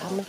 他们